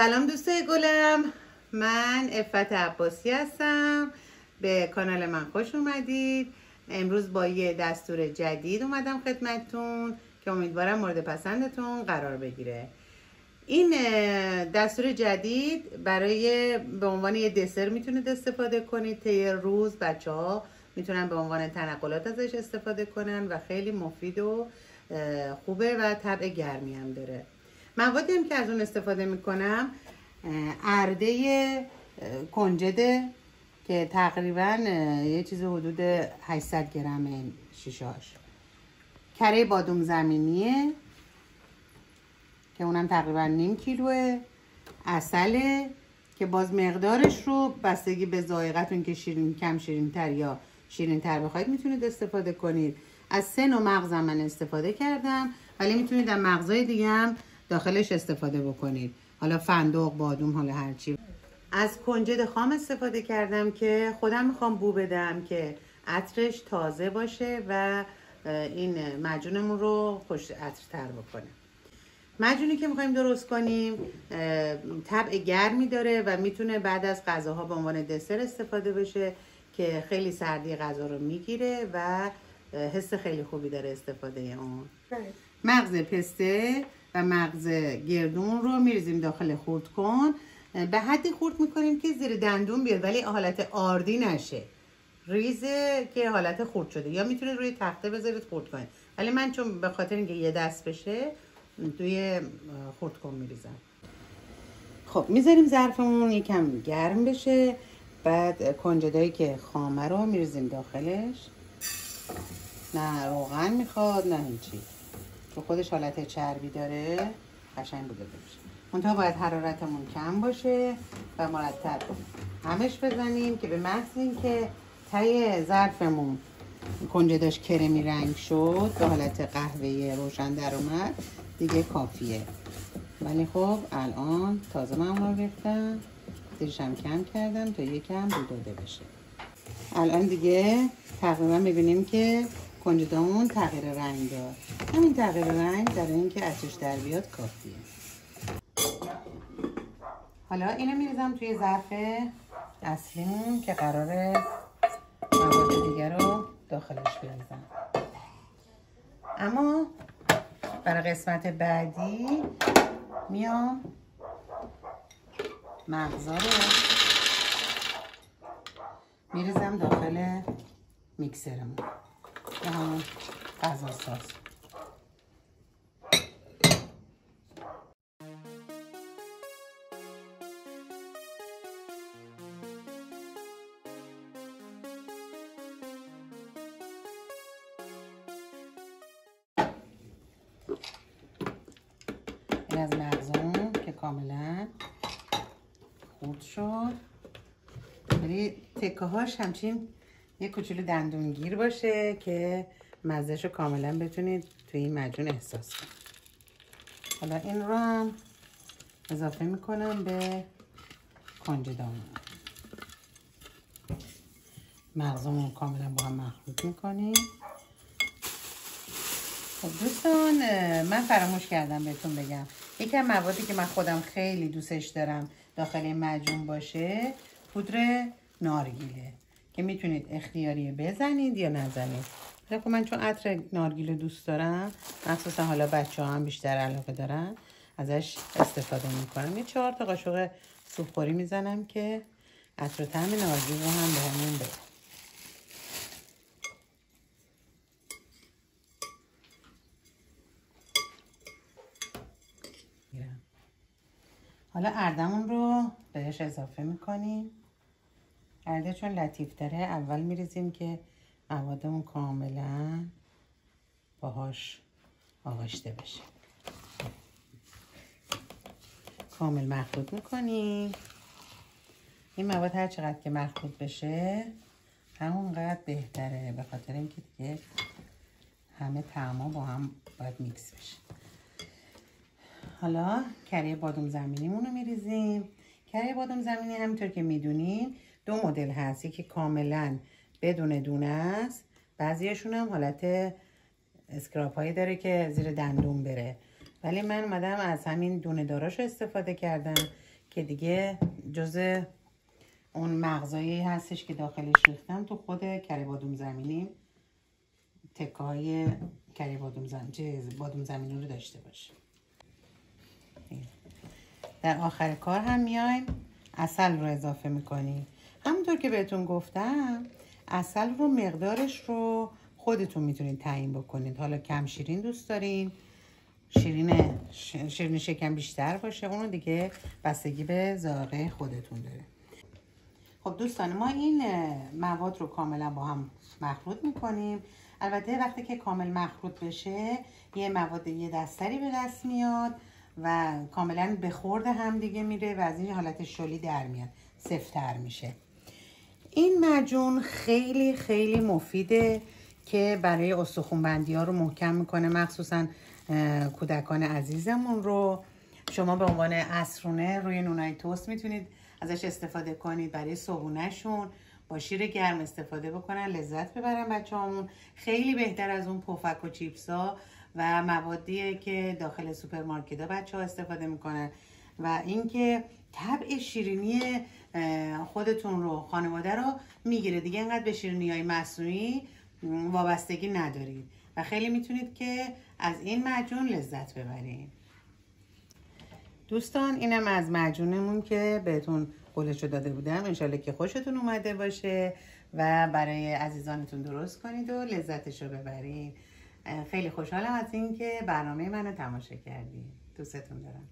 سلام دوستای گلم. من افت عباسی هستم. به کانال من خوش اومدید. امروز با یه دستور جدید اومدم خدمتتون که امیدوارم مورد پسندتون قرار بگیره. این دستور جدید برای به عنوان یه دسر می‌تونید استفاده کنید. طی روز بچه ها می‌تونن به عنوان تنقلات ازش استفاده کنن و خیلی مفید و خوبه و طبع گرمی هم داره. موادی هم که از اون استفاده می‌کنم ارده کنجده که تقریبا یه چیز حدود 800 گرم شیشاش کره بادوم زمینیه که اونم تقریبا نیم کیلوه. اصله که باز مقدارش رو بستگی به ذائقتون که شیرین کم شیرین تر یا شیرین تر بخواید می‌تونید استفاده کنید. از سه نوع مغزم من استفاده کردم ولی می‌تونید از مغزای دیگه هم داخلش استفاده بکنید. حالا فندق بادوم حالا هرچی از کنجد خام استفاده کردم که خودم می‌خوام بو بدم که عطرش تازه باشه و این مجونمون رو خوش عطرتر بکنه. مجونی که می‌خوایم درست کنیم طبع گرمی داره و می‌تونه بعد از غذاها به عنوان دسر استفاده بشه که خیلی سردی غذا رو می‌گیره و حس خیلی خوبی داره استفاده اون. مغز پسته و مغز گردون رو میریزیم داخل خورد کن. به حدی خورد می‌کنیم که زیر دندون بیاد ولی حالت آردی نشه. ریزه که حالت خورد شده. یا می‌تونید روی تخته بذارید خورد کنید. ولی من چون به خاطر اینکه یه دست بشه توی خورد کن میریزم. خب می‌ذاریم ظرفمون یکم گرم بشه. بعد کنجدایی که خامه رو میریزیم داخلش. نه روغن می‌خواد نه هیچی. تو خودش حالت چربی داره. قشنگ بوده بشه منتها باید حرارتمون کم باشه و مرتب همش بزنیم که به محض اینکه تای ظرفمون کنجداش کرمی رنگ شد به حالت قهوه روشن در اومد دیگه کافیه. ولی خب الان تازه من رو ریختم. زیرشم کم کردم تا یکم بوداده بشه. الان دیگه تقریبا می‌بینیم که کنجدامون تغییر رنگ داد. همین تغییر رنگ در اینکه اتش در بیاد کافیه. حالا اینو میریزم توی ظرف اصلیمون که قراره مواد دیگر رو داخلش بریزم. اما برای قسمت بعدی میام مغزا رو میریزم داخل میکسرمون. و همون غذا ساز. تکه هاش همچین یه کوچولو دندونگیر باشه که مزهش رو کاملا بتونید توی این مجون احساس کنید حالا این رو هم اضافه می‌کنم به کنجدامون مغزمون کاملا با هم مخلوط می‌کنیم. خب دوستان من فراموش کردم بهتون بگم. یکی موادی که من خودم خیلی دوستش دارم داخل مجون باشه پودر نارگیله. که می‌تونید اختیاری بزنید یا نزنید. خب من چون عطر نارگیل دوست دارم مخصوصا حالا بچه هم بیشتر علاقه دارن ازش استفاده می‌کنم. یه چهار تا قاشق سوپخوری می‌زنم که عطر و طعم نارگیل رو هم به همون بده حالا اردمون رو بهش اضافه می‌کنیم. ارده چون لطیف داره اول میریزیم که موادمون کاملا باهاش آغشته بشه. کامل مخلوط می‌کنیم. این مواد هر چقدر که مخلوط بشه همونقدر بهتره. به خاطر اینکه دیگه همه تعما با هم باید میکس بشه. حالا کره بادوم زمینیمون رو میریزیم. کره بادوم زمینی همینطور که می‌دونین دو مدل هست یکی کاملا بدون دونه است. بعضیشون هم حالت scrub هایی داره که زیر دندون بره. ولی من اومدم از همین دونه داراش استفاده کردم که دیگه جز اون مغزایی هستش که داخلش ریختم تو خود کره بادوم زمینی. تکه های کره بادوم, زمین بادوم زمینی رو داشته باشه در آخر کار هم میایم. اصل رو اضافه می‌کنیم. همونطور که بهتون گفتم اصل رو مقدارش رو خودتون می‌تونید تعیین بکنید. حالا کم شیرین دوست دارین. شیرین شیرین شکم بیشتر باشه. اونو دیگه بستگی به ذائقه خودتون داره. خب دوستان ما این مواد رو کاملا با هم مخلوط می‌کنیم. البته وقتی که کامل مخلوط بشه یه مواد یه دستری به دست میاد و کاملا به خورد هم دیگه میره و از این حالت شلی در میاد. سفتر میشه. این مجون خیلی خیلی مفیده که برای استخونبندی ها رو محکم می‌کنه مخصوصا کودکان عزیزمون رو. شما به عنوان عصرونه روی نونای توست می‌تونید ازش استفاده کنید برای صبحونه‌شون با شیر گرم استفاده بکنن لذت ببرن بچه هامون خیلی بهتر از اون پفک و چیپس ها و موادیه که داخل سوپرمارکت ها بچه ها استفاده می‌کنن. و اینکه طبع شیرینی خودتون رو خانواده رو می‌گیره. دیگه انقدر به شیرینی های مصنوعی وابستگی ندارید. و خیلی می‌تونید که از این مجون لذت ببرید. دوستان اینم از مجونمون که بهتون قولش رو داده بودم. انشالله که خوشتون اومده باشه و برای عزیزانتون درست کنید و لذتش رو ببرید خیلی خوشحالم از اینکه برنامه منو تماشا کردید. دوستتون دارم.